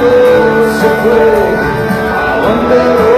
Deus se foi ao.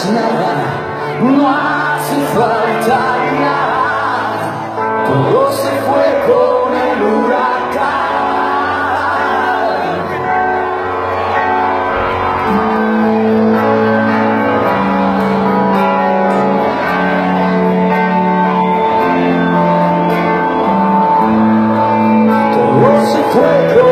más nada, no hace falta nada, todo se fue con el huracán. Todo se fue con